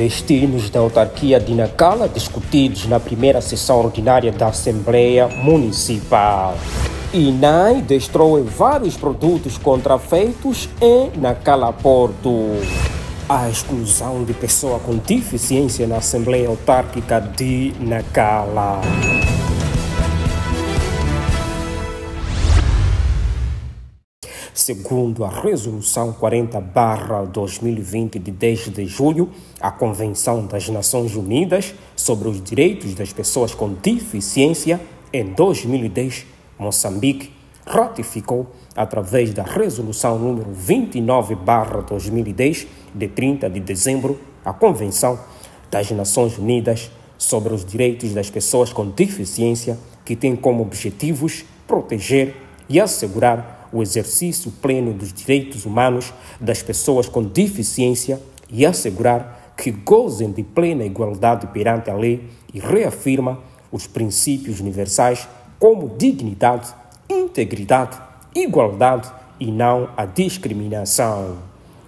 Destinos da autarquia de Nacala discutidos na primeira sessão ordinária da Assembleia Municipal. INAI destrói vários produtos contrafeitos em Nacala Porto. A exclusão de pessoa com deficiência na Assembleia Autárquica de Nacala. Segundo a Resolução 40-2020 de 10 de julho, a Convenção das Nações Unidas sobre os Direitos das Pessoas com Deficiência, em 2010, Moçambique ratificou, através da Resolução número 29-2010, de 30 de dezembro, a Convenção das Nações Unidas sobre os Direitos das Pessoas com Deficiência, que tem como objetivos proteger e assegurar o exercício pleno dos direitos humanos das pessoas com deficiência e assegurar que gozem de plena igualdade perante a lei e reafirma os princípios universais como dignidade, integridade, igualdade e não a discriminação.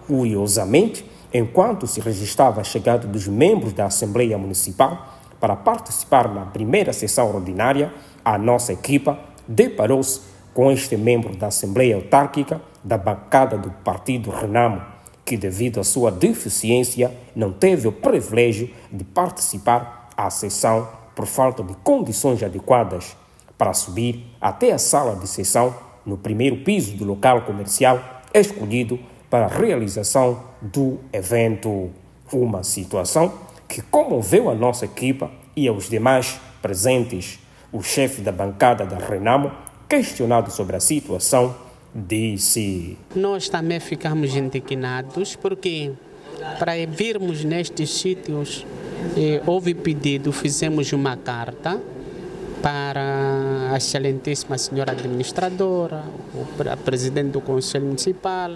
Curiosamente, enquanto se registrava a chegada dos membros da Assembleia Municipal para participar na primeira sessão ordinária, a nossa equipa deparou-se com este membro da Assembleia Autárquica da bancada do Partido Renamo, que, devido à sua deficiência, não teve o privilégio de participar à sessão por falta de condições adequadas para subir até a sala de sessão no primeiro piso do local comercial escolhido para a realização do evento. Uma situação que comoveu a nossa equipa e aos demais presentes. O chefe da bancada da Renamo questionado sobre a situação, disse: Nós também ficamos indignados porque, para virmos nestes sítios, eh, houve pedido, fizemos uma carta para a excelentíssima senhora administradora, o presidente do Conselho Municipal,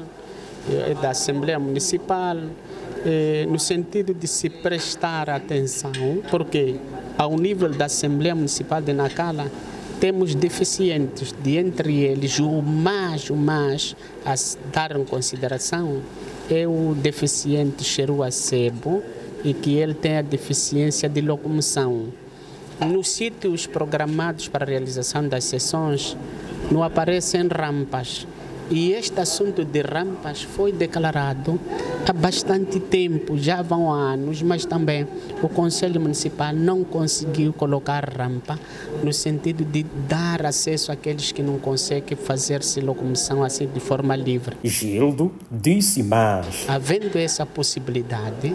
eh, da Assembleia Municipal, eh, no sentido de se prestar atenção, porque ao nível da Assembleia Municipal de Nacala, temos deficientes, de entre eles o mais, o mais a dar em consideração é o deficiente Xerua Sebo e que ele tem a deficiência de locomoção. Nos sítios programados para a realização das sessões não aparecem rampas e este assunto de rampas foi declarado há bastante tempo, já vão anos, mas também o Conselho Municipal não conseguiu colocar rampa no sentido de dar acesso àqueles que não conseguem fazer-se locomoção assim de forma livre. Gildo disse mais. Havendo essa possibilidade,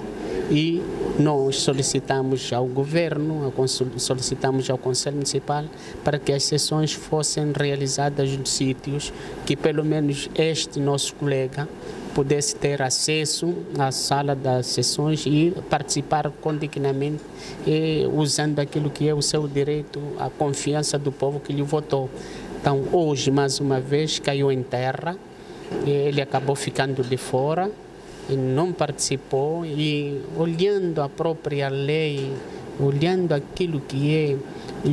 e nós solicitamos ao governo, solicitamos ao Conselho Municipal para que as sessões fossem realizadas nos sítios que pelo menos este nosso colega pudesse ter acesso à sala das sessões e participar condignamente usando aquilo que é o seu direito, a confiança do povo que lhe votou. Então, hoje, mais uma vez, caiu em terra, ele acabou ficando de fora não participou e olhando a própria lei, olhando aquilo que é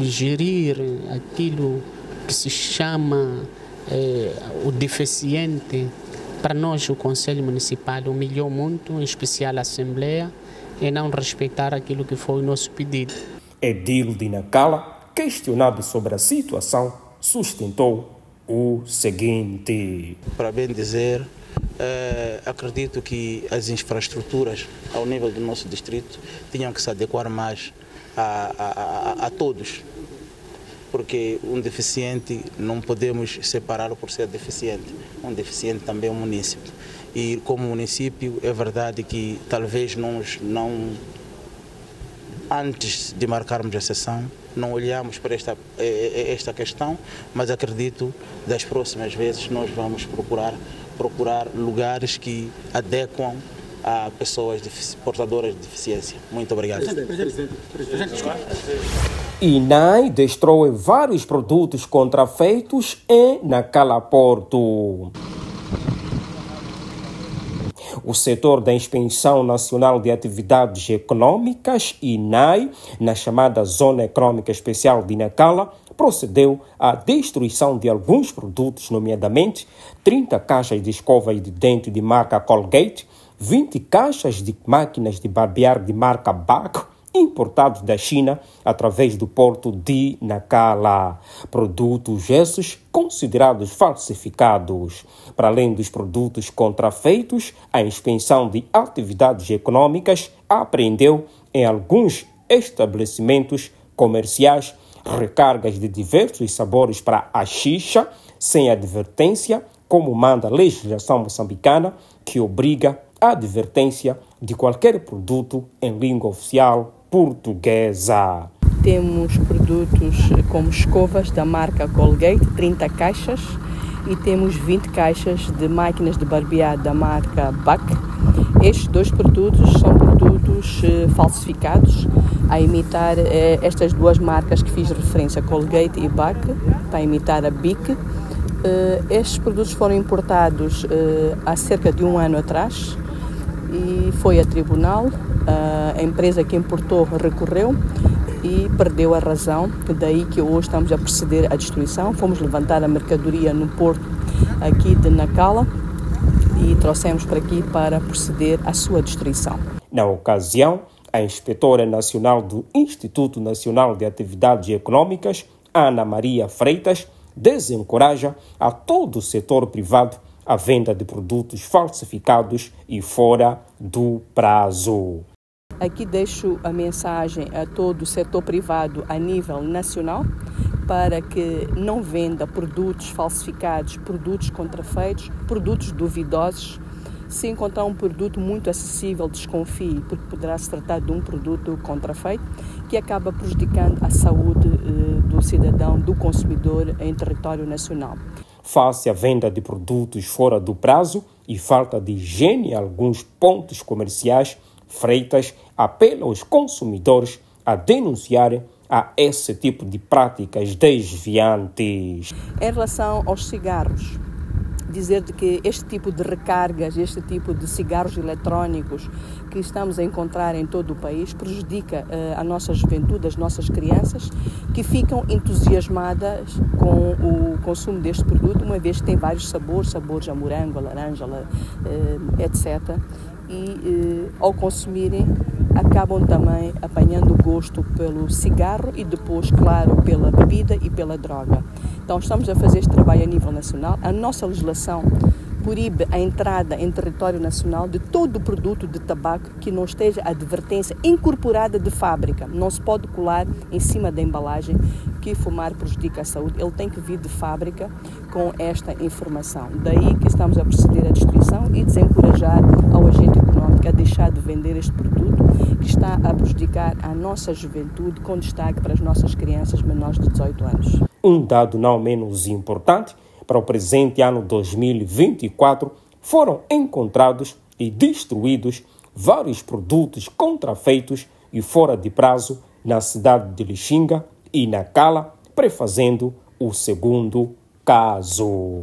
gerir aquilo que se chama é, o deficiente, para nós o Conselho Municipal humilhou muito, em especial a Assembleia, e não respeitar aquilo que foi o nosso pedido. Edil de Nacala, questionado sobre a situação, sustentou o seguinte: Para bem dizer, Uh, acredito que as infraestruturas ao nível do nosso distrito tinham que se adequar mais a, a, a, a todos, porque um deficiente não podemos separá-lo por ser deficiente. Um deficiente também é um município. E como município, é verdade que talvez nós não, antes de marcarmos a sessão, não olhamos para esta, eh, eh, esta questão, mas acredito das próximas vezes nós vamos procurar procurar lugares que adequam a pessoas portadoras de deficiência. Muito obrigado. Presidente, presidente, INAI destrói vários produtos contrafeitos em Nacala Porto. O setor da Inspeção Nacional de Atividades Econômicas, INAI, na chamada Zona Econômica Especial de Nacala, procedeu à destruição de alguns produtos, nomeadamente 30 caixas de escovas de dente de marca Colgate 20 caixas de máquinas de barbear de marca BAC importados da China através do porto de Nacala. Produtos esses considerados falsificados. Para além dos produtos contrafeitos, a inspeção de atividades econômicas apreendeu em alguns estabelecimentos comerciais recargas de diversos sabores para a xixa, sem advertência, como manda a legislação moçambicana, que obriga a advertência de qualquer produto em língua oficial portuguesa. Temos produtos como escovas da marca Colgate, 30 caixas, e temos 20 caixas de máquinas de barbear da marca BAC. Estes dois produtos são produtos eh, falsificados, a imitar eh, estas duas marcas que fiz referência, Colgate e BAC, para imitar a BIC. Eh, estes produtos foram importados há cerca de um ano atrás e foi a tribunal a empresa que importou recorreu e perdeu a razão, daí que hoje estamos a proceder à destruição. Fomos levantar a mercadoria no porto aqui de Nacala trouxemos para aqui para proceder à sua destruição. Na ocasião, a inspetora nacional do Instituto Nacional de Atividades Econômicas, Ana Maria Freitas, desencoraja a todo o setor privado a venda de produtos falsificados e fora do prazo. Aqui deixo a mensagem a todo o setor privado a nível nacional para que não venda produtos falsificados, produtos contrafeitos, produtos duvidosos. Se encontrar um produto muito acessível, desconfie, porque poderá se tratar de um produto contrafeito que acaba prejudicando a saúde eh, do cidadão, do consumidor em território nacional. Face à venda de produtos fora do prazo e falta de higiene em alguns pontos comerciais, Freitas apela aos consumidores a denunciarem a esse tipo de práticas desviantes. Em relação aos cigarros, dizer de que este tipo de recargas, este tipo de cigarros eletrónicos que estamos a encontrar em todo o país prejudica uh, a nossa juventude, as nossas crianças, que ficam entusiasmadas com o consumo deste produto, uma vez que tem vários sabores, sabores a morango, a laranja, uh, etc e ao consumirem acabam também apanhando gosto pelo cigarro e depois, claro, pela bebida e pela droga. Então estamos a fazer este trabalho a nível nacional. A nossa legislação proíbe a entrada em território nacional de todo produto de tabaco que não esteja advertência incorporada de fábrica. Não se pode colar em cima da embalagem que fumar prejudica a saúde. Ele tem que vir de fábrica com esta informação. Daí que estamos a proceder à destruição e desencorajar ao agente econômico a deixar de vender este produto que está a prejudicar a nossa juventude, com destaque para as nossas crianças menores de 18 anos. Um dado não menos importante para o presente ano 2024, foram encontrados e destruídos vários produtos contrafeitos e fora de prazo na cidade de Lixinga e na Cala, prefazendo o segundo caso.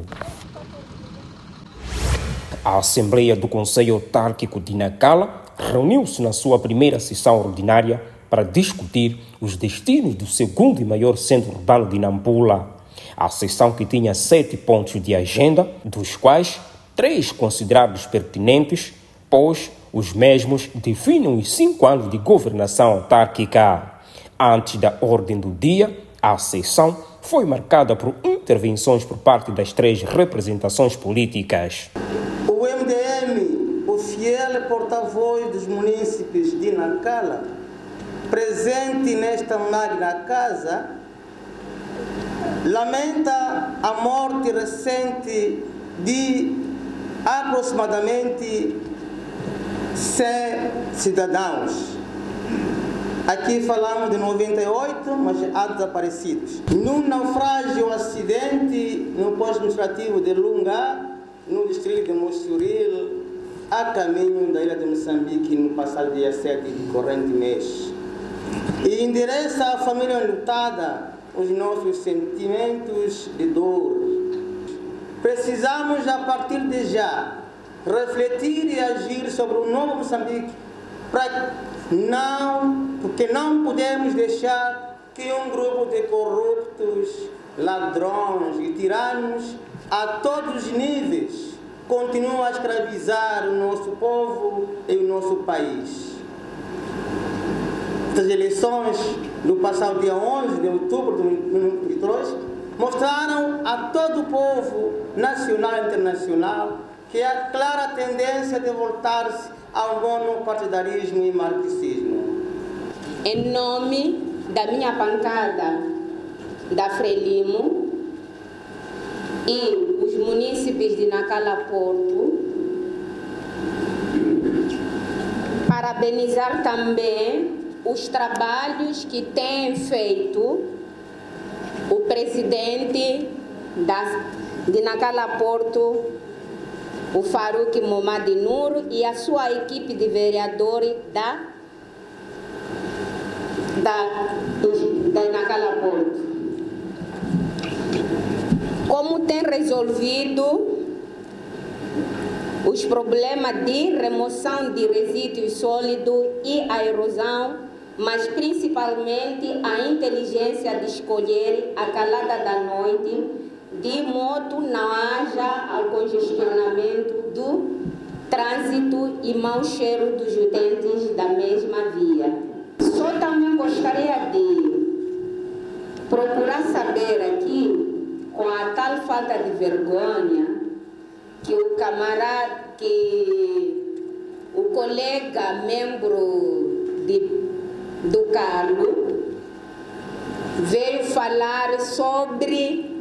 A Assembleia do Conselho Autárquico de Nacala reuniu-se na sua primeira sessão ordinária para discutir os destinos do segundo e maior centro urbano de Nampula. A sessão que tinha sete pontos de agenda, dos quais três considerados pertinentes, pois os mesmos definem os cinco anos de governação autárquica. Antes da ordem do dia, a sessão foi marcada por intervenções por parte das três representações políticas. O MDM, o fiel porta-voz dos munícipes de Nacala, presente nesta magna casa, lamenta a morte recente de aproximadamente 100 cidadãos. Aqui falamos de 98, mas há desaparecidos. Num naufrágio, um acidente no posto administrativo de Lunga, no distrito de Mossuril, a caminho da ilha de Moçambique, no passado dia 7 de corrente mês. E endereça à família lutada os nossos sentimentos de dor. Precisamos, a partir de já, refletir e agir sobre o novo Moçambique, para não, porque não podemos deixar que um grupo de corruptos, ladrões e tiranos a todos os níveis continuam a escravizar o nosso povo e o nosso país. Estas eleições no passado dia 11 de outubro de 2023 mostraram a todo o povo nacional e internacional que há clara tendência de voltar-se ao monopartidarismo e marxismo. Em nome da minha bancada da Frelimo e os munícipes de Nacala Porto, parabenizar também os trabalhos que tem feito o presidente da, de Nacala Porto, o Farouk Momadi Nur e a sua equipe de vereadores da, da, da Nacala Porto. Como tem resolvido os problemas de remoção de resíduos sólidos e a erosão mas principalmente a inteligência de escolher a calada da noite, de modo não haja o congestionamento do trânsito e mau cheiro dos utentes da mesma via. Só também gostaria de procurar saber aqui, com a tal falta de vergonha, que o camarada, que o colega membro de do Carlos veio falar sobre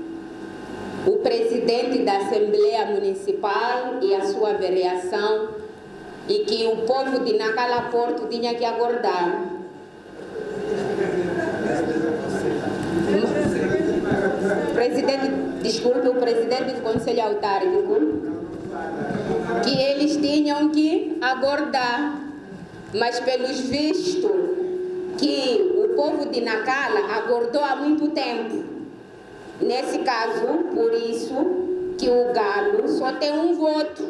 o presidente da Assembleia Municipal e a sua vereação e que o povo de Nacala Porto tinha que acordar. Presidente, desculpe, o presidente do Conselho Autárquico, que eles tinham que acordar, mas pelos vistos que o povo de Nacala acordou há muito tempo. Nesse caso, por isso que o Galo só tem um voto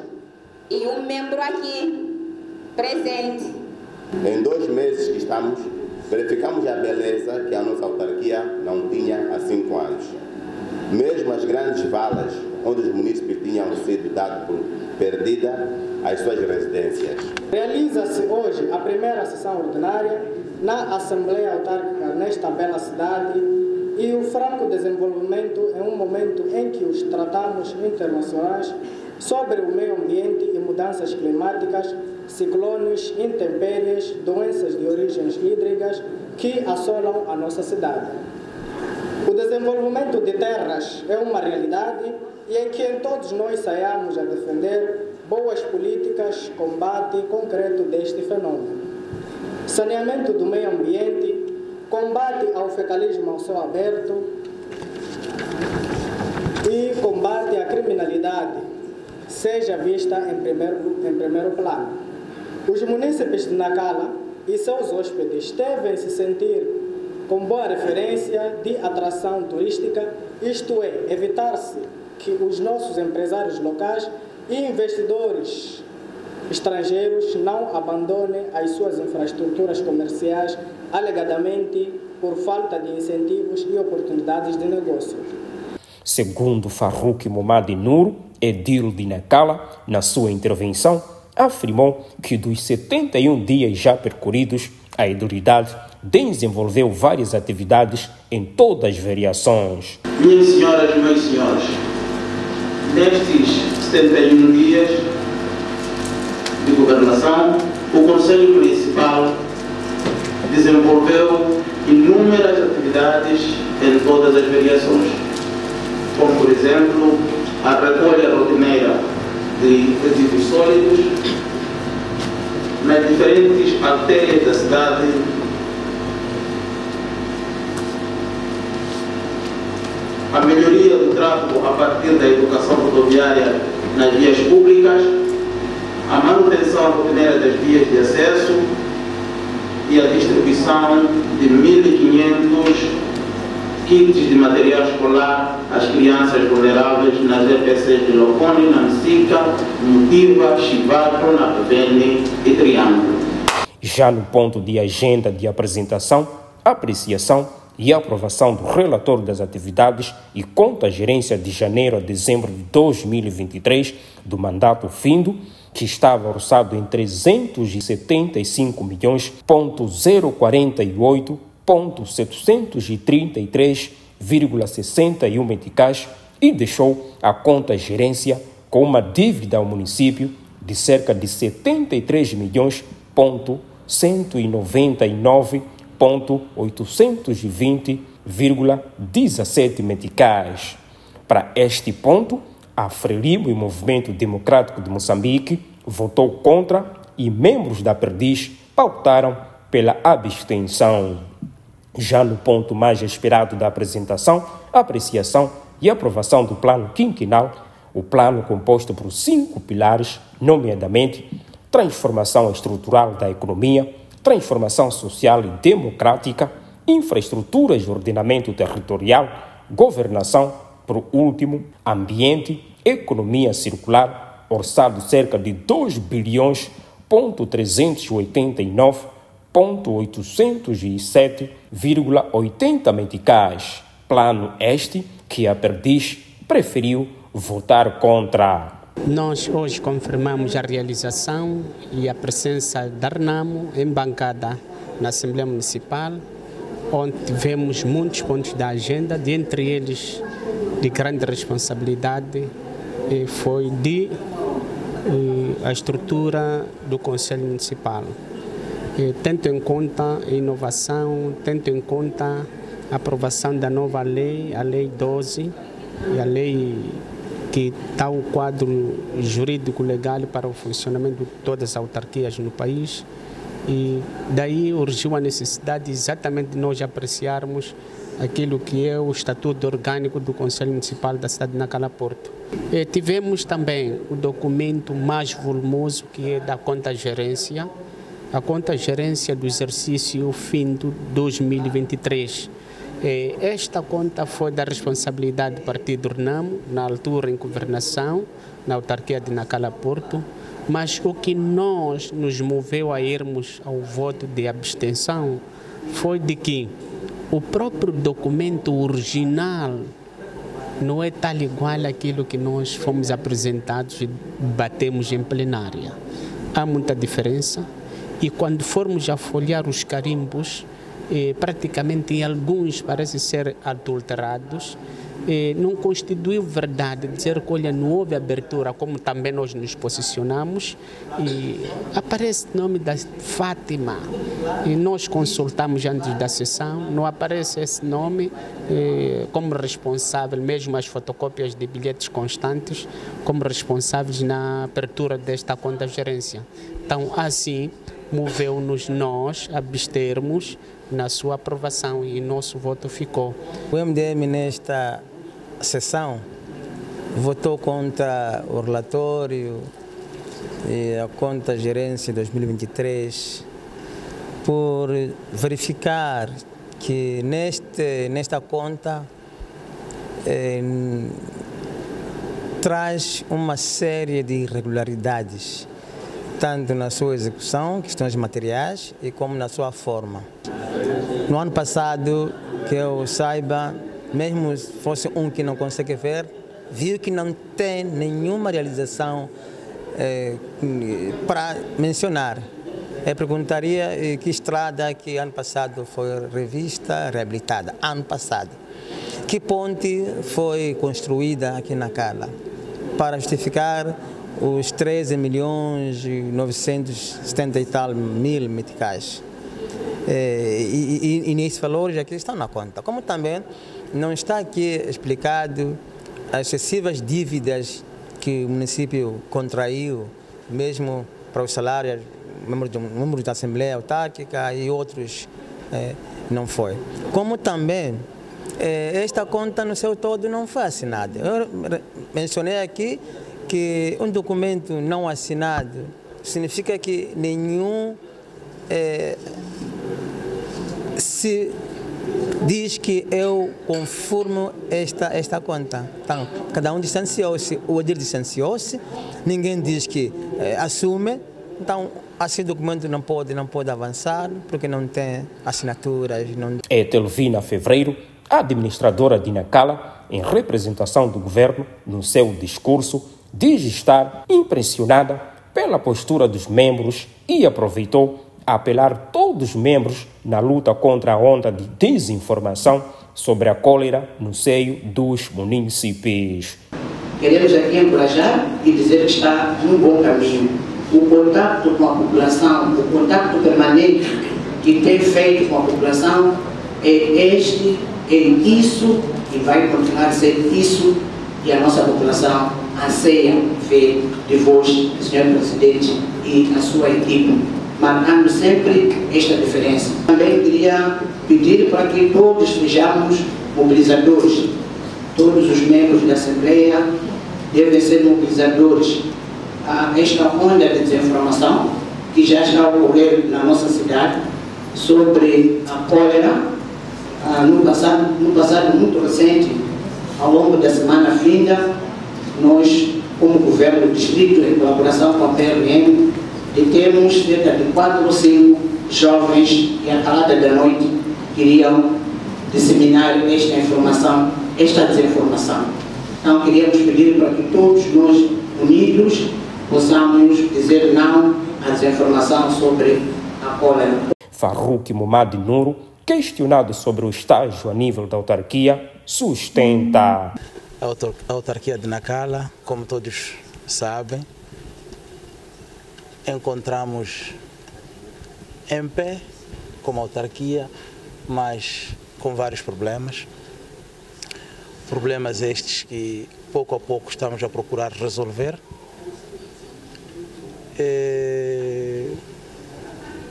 e um membro aqui presente. Em dois meses que estamos, verificamos a beleza que a nossa autarquia não tinha há cinco anos. Mesmo as grandes valas onde os municípios tinham sido dados por perdida as suas residências. Realiza-se hoje a primeira sessão ordinária na Assembleia Autárquica nesta bela cidade e o franco desenvolvimento é um momento em que os tratados internacionais sobre o meio ambiente e mudanças climáticas, ciclones, intempéries, doenças de origens hídricas que assolam a nossa cidade. O desenvolvimento de terras é uma realidade e em que todos nós saiamos a defender boas políticas, combate concreto deste fenômeno saneamento do meio ambiente, combate ao fecalismo ao céu aberto e combate à criminalidade, seja vista em primeiro, em primeiro plano. Os munícipes de Nacala e seus hóspedes devem se sentir com boa referência de atração turística, isto é, evitar-se que os nossos empresários locais investidores estrangeiros não abandonem as suas infraestruturas comerciais, alegadamente por falta de incentivos e oportunidades de negócio. Segundo Farouk Momadi Nur, edil de Nacala, na sua intervenção, afirmou que dos 71 dias já percorridos, a autoridade desenvolveu várias atividades em todas as variações. Minhas senhoras e meus senhores, nestes 71 dias, de Governação, o Conselho Municipal desenvolveu inúmeras atividades em todas as variações, como, por exemplo, a recolha rotineira de resíduos sólidos nas diferentes artérias da cidade. A melhoria do tráfego a partir da educação rodoviária nas vias públicas, a manutenção rotineira das vias de acesso e a distribuição de 1.500 kits de material escolar às crianças vulneráveis nas EPCs de Locone, Nansica, Mutiva, Chivato, Napevene e Triângulo. Já no ponto de agenda de apresentação, apreciação e aprovação do relatório das atividades e conta gerência de janeiro a dezembro de 2023 do mandato findo, que estava orçado em 375 milhões ponto 048 ponto 733,61 meticais e deixou a conta gerência com uma dívida ao município de cerca de 73 milhões 190.820,17 meticais. Para este ponto, a Frelimo e Movimento Democrático de Moçambique votou contra e membros da Perdiz pautaram pela abstenção. Já no ponto mais esperado da apresentação, apreciação e aprovação do plano quinquenal, o plano composto por cinco pilares, nomeadamente transformação estrutural da economia, transformação social e democrática, infraestruturas de ordenamento territorial, governação, por último, ambiente, economia circular, orçado cerca de 2 bilhões ponto 389 ponto 807,80 meticais. Plano este que a Perdiz preferiu votar contra. Nós hoje confirmamos a realização e a presença da RNAMO em bancada na Assembleia Municipal, onde tivemos muitos pontos da agenda, dentre eles de grande responsabilidade foi de a estrutura do Conselho Municipal. Tendo em conta a inovação, tendo em conta a aprovação da nova lei, a Lei 12, e a lei que dá o quadro jurídico legal para o funcionamento de todas as autarquias no país. E daí urgiu a necessidade exatamente de nós apreciarmos aquilo que é o estatuto orgânico do Conselho Municipal da cidade de Nacala Porto. E tivemos também o documento mais volumoso que é da conta gerência, a conta gerência do exercício fim de 2023 esta conta foi da responsabilidade do Partido Renamo, na altura em governação, na autarquia de Nacala Porto, mas o que nós nos moveu a irmos ao voto de abstenção foi de que o próprio documento original não é tal igual àquilo que nós fomos apresentados e batemos em plenária. Há muita diferença e quando formos a folhear os carimbos, eh, praticamente alguns parecem ser adulterados, eh, não constituiu verdade dizer que olha, não houve abertura, como também nós nos posicionamos, e aparece o nome da Fátima, e nós consultamos antes da sessão, não aparece esse nome eh, como responsável, mesmo as fotocópias de bilhetes constantes, como responsáveis na abertura desta conta gerência. Então, assim, moveu-nos nós abstermos na sua aprovação e nosso voto ficou. O MDM nesta sessão votou contra o relatório e a conta gerência 2023 por verificar que neste, nesta conta eh, traz uma série de irregularidades tanto na sua execução, questões materiais, e como na sua forma. No ano passado, que eu saiba, mesmo se fosse um que não consegue ver, viu que não tem nenhuma realização eh, para mencionar. Eu perguntaria eh, que estrada que ano passado foi revista, reabilitada, ano passado. Que ponte foi construída aqui na Cala para justificar os 13 milhões e 970 e tal mil meticais. É, e, e, e nesses valores aqui estão na conta. Como também não está aqui explicado as excessivas dívidas que o município contraiu, mesmo para os salários, membros da Assembleia Autárquica e outros é, não foi. Como também é, esta conta no seu todo não foi assinada. Eu mencionei aqui que um documento não assinado significa que nenhum é, se diz que eu conformo esta, esta conta. Então, cada um distanciou-se, o Edir distanciou-se, ninguém diz que é, assume. Então, assim documento não pode, não pode avançar porque não tem assinaturas. Não... É Telvina Fevereiro, administradora de Nacala, em representação do governo, no seu discurso, diz estar impressionada pela postura dos membros e aproveitou a apelar todos os membros na luta contra a onda de desinformação sobre a cólera no seio dos municípios. Queremos aqui encorajar e dizer que está num bom caminho. O contato com a população, o contato permanente que tem feito com a população é este, é isso e vai continuar a ser isso e a nossa população anseia ver de vós, Senhor Presidente e a sua equipe, marcando sempre esta diferença. Também queria pedir para que todos sejamos mobilizadores, todos os membros da Assembleia devem ser mobilizadores a esta onda de desinformação que já está a ocorrer na nossa cidade sobre a cólera no passado, no passado muito recente, ao longo da semana vinda, nós, como governo do distrito, em colaboração com a PRM, detemos cerca de quatro ou cinco jovens que à calada da noite queriam disseminar esta informação, esta desinformação. Então, queríamos pedir para que todos nós, unidos, possamos dizer não à desinformação sobre a cólera. Farouk Mumad Nuro, questionado sobre o estágio a nível da autarquia, sustenta. A autarquia de Nacala, como todos sabem, encontramos em pé como autarquia, mas com vários problemas. Problemas estes que pouco a pouco estamos a procurar resolver. E,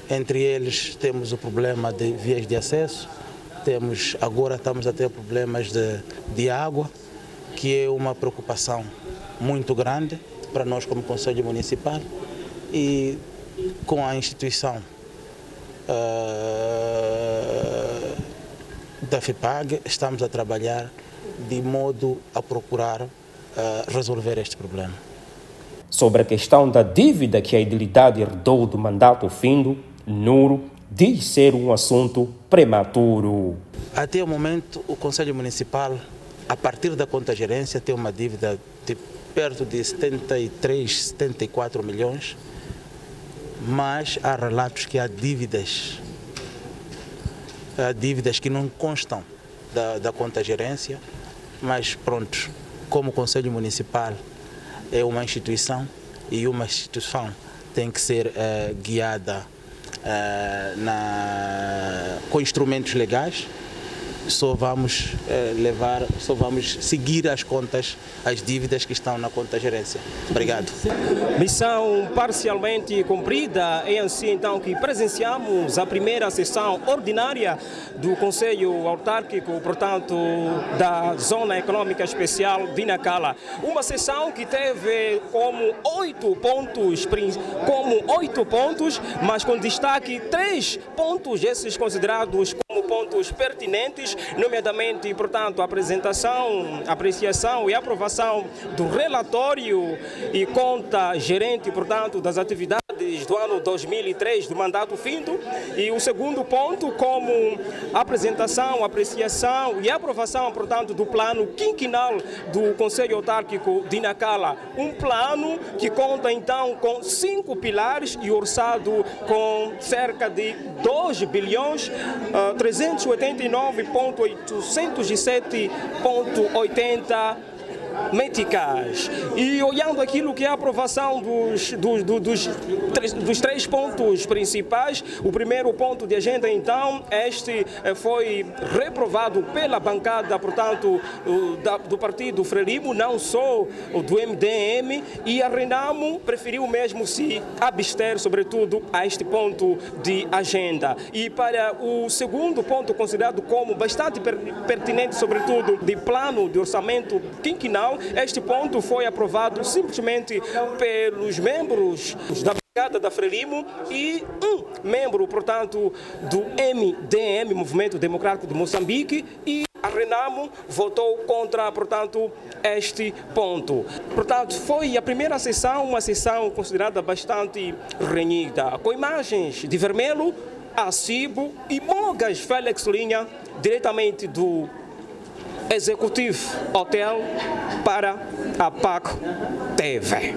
entre eles temos o problema de vias de acesso, temos agora estamos a ter problemas de, de água, que é uma preocupação muito grande para nós como Conselho Municipal e com a instituição uh, da FIPAG estamos a trabalhar de modo a procurar uh, resolver este problema. Sobre a questão da dívida que a idilidade herdou do mandato findo, Nuro diz ser um assunto prematuro. Até o momento, o Conselho Municipal, a partir da conta gerência, tem uma dívida de perto de 73, 74 milhões, mas há relatos que há dívidas, há dívidas que não constam da, da conta gerência, mas pronto, como o Conselho Municipal é uma instituição e uma instituição tem que ser uh, guiada uh, na, com instrumentos legais, só vamos uh, levar, só vamos seguir as contas, as dívidas que estão na conta gerência. Obrigado. Missão parcialmente cumprida, é assim então que presenciamos a primeira sessão ordinária do Conselho Autárquico, portanto, da Zona Econômica Especial de Nacala. Uma sessão que teve como oito pontos, como oito pontos, mas com destaque três pontos, esses considerados como pontos pertinentes, nomeadamente, portanto, a apresentação, apreciação e aprovação do relatório e conta gerente, portanto, das atividades do ano 2003 do mandato findo. E o segundo ponto como apresentação, apreciação e aprovação, portanto, do plano quinquenal do Conselho Autárquico de Nacala, um plano que conta então com cinco pilares e orçado com cerca de 2 bilhões uh, 389.807.80 métricas. E olhando aquilo que é a aprovação dos, dos, dos, dos, três pontos principais, o primeiro ponto de agenda, então, este eh, foi reprovado pela bancada, portanto, do partido Frelimo, não só do MDM, e a Renamo preferiu mesmo se abster, sobretudo, a este ponto de agenda. E para o segundo ponto, considerado como bastante pertinente, sobretudo, de plano de orçamento quinquenal, este ponto foi aprovado simplesmente pelos membros da bancada da Frelimo e um membro, portanto, do MDM, Movimento Democrático de Moçambique, e A Renamo votou contra, portanto, este ponto. Portanto, foi a primeira sessão, uma sessão considerada bastante renhida, com imagens de Vermelho, Acibo e Mogas Félix Linha, diretamente do Executivo Hotel para a PAC TV.